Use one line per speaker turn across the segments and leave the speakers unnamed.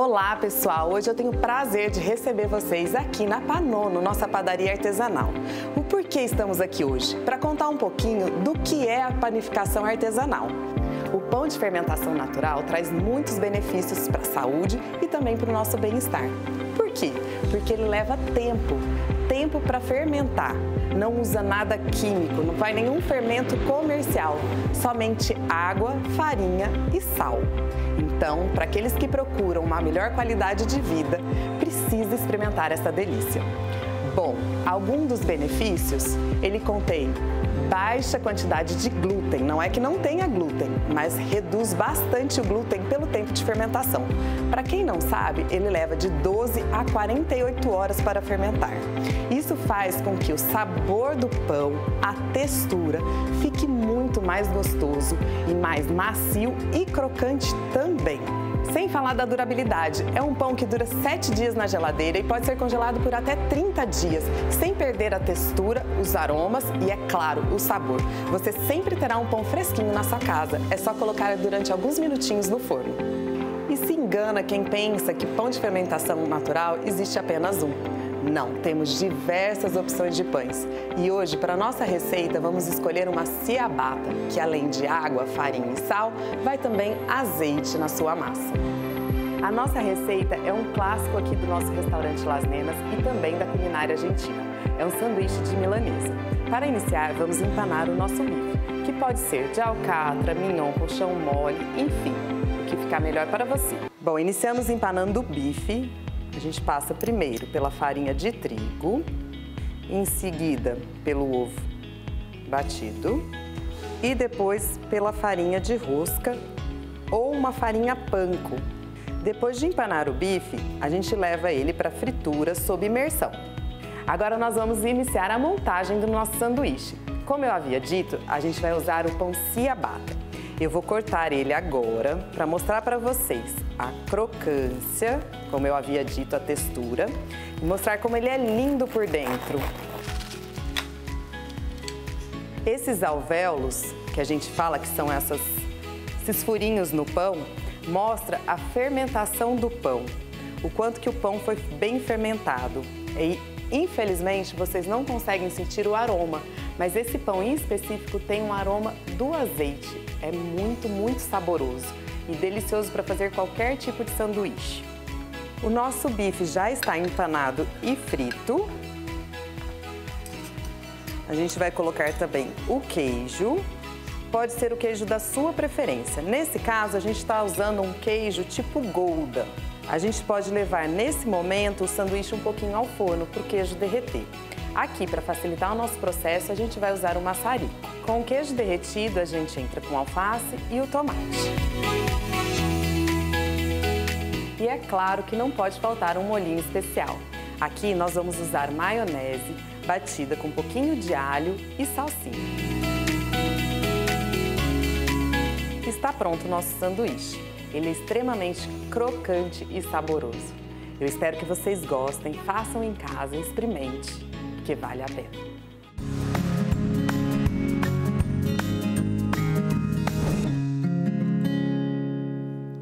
Olá, pessoal! Hoje eu tenho o prazer de receber vocês aqui na Panono, nossa padaria artesanal. O porquê estamos aqui hoje? Para contar um pouquinho do que é a panificação artesanal. O pão de fermentação natural traz muitos benefícios para a saúde e também para o nosso bem-estar. Por quê? Porque ele leva tempo, tempo para fermentar. Não usa nada químico, não vai nenhum fermento comercial, somente água, farinha e sal. Então, para aqueles que procuram uma melhor qualidade de vida, precisa experimentar essa delícia. Bom, algum dos benefícios, ele contém baixa quantidade de glúten. Não é que não tenha glúten, mas reduz bastante o glúten pelo tempo de fermentação. Para quem não sabe, ele leva de 12 a 48 horas para fermentar. Isso faz com que o sabor do pão, a textura, fique muito mais gostoso e mais macio e crocante também. Sem falar da durabilidade, é um pão que dura 7 dias na geladeira e pode ser congelado por até 30 dias, sem perder a textura, os aromas e, é claro, o sabor. Você sempre terá um pão fresquinho na sua casa, é só colocar durante alguns minutinhos no forno. E se engana quem pensa que pão de fermentação natural existe apenas um. Não, temos diversas opções de pães. E hoje, para nossa receita, vamos escolher uma ciabatta, que além de água, farinha e sal, vai também azeite na sua massa. A nossa receita é um clássico aqui do nosso restaurante Las Nenas e também da culinária argentina. É um sanduíche de milanesa. Para iniciar, vamos empanar o nosso bife, que pode ser de alcatra, mignon, colchão mole, enfim, o que ficar melhor para você. Bom, iniciamos empanando o bife a gente passa primeiro pela farinha de trigo, em seguida pelo ovo batido e depois pela farinha de rosca ou uma farinha panko. Depois de empanar o bife, a gente leva ele para fritura sob imersão. Agora nós vamos iniciar a montagem do nosso sanduíche. Como eu havia dito, a gente vai usar o pão ciabatta. Eu vou cortar ele agora para mostrar para vocês a crocância, como eu havia dito, a textura, e mostrar como ele é lindo por dentro. Esses alvéolos, que a gente fala que são essas, esses furinhos no pão, mostra a fermentação do pão, o quanto que o pão foi bem fermentado. E, infelizmente, vocês não conseguem sentir o aroma, mas esse pão em específico tem um aroma do azeite. É muito, muito saboroso e delicioso para fazer qualquer tipo de sanduíche. O nosso bife já está empanado e frito. A gente vai colocar também o queijo. Pode ser o queijo da sua preferência. Nesse caso, a gente está usando um queijo tipo Gouda. A gente pode levar nesse momento o sanduíche um pouquinho ao forno para o queijo derreter. Aqui, para facilitar o nosso processo, a gente vai usar o maçarico. Com o queijo derretido, a gente entra com alface e o tomate. E é claro que não pode faltar um molhinho especial. Aqui nós vamos usar maionese batida com um pouquinho de alho e salsinha. Está pronto o nosso sanduíche. Ele é extremamente crocante e saboroso. Eu espero que vocês gostem, façam em casa, experimente, que vale a pena.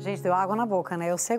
Gente, deu água na boca, né? Eu sei